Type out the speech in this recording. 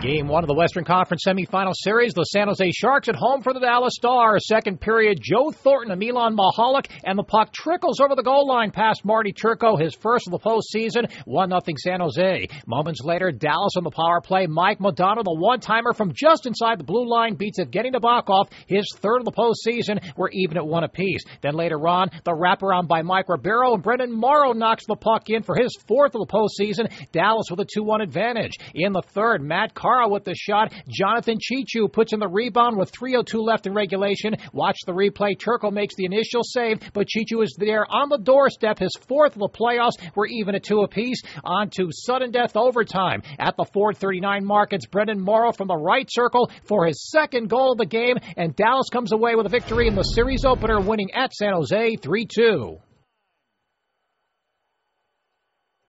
Game one of the Western Conference semifinal series, the San Jose Sharks at home for the Dallas Stars. Second period, Joe Thornton and Milan Michalek, and the puck trickles over the goal line past Marty Turco, his first of the postseason. 1 0 San Jose. Moments later, Dallas on the power play. Mike Modano, the one timer from just inside the blue line, beats Evgeny Nabokov, his third of the postseason. We're even at one apiece. Then later on, the wraparound by Mike Ribeiro, and Brenden Morrow knocks the puck in for his fourth of the postseason. Dallas with a 2 1 advantage. In the third, Matt Carr Chara with the shot. Jonathan Cheechoo puts in the rebound with 3.02 left in regulation. Watch the replay. Turco makes the initial save, but Cheechoo is there on the doorstep, his fourth of the playoffs. We're even at two apiece. On to sudden death overtime. At the 439 mark, it's Brenden Morrow from the right circle for his second goal of the game, and Dallas comes away with a victory in the series opener, winning at San Jose 3 2.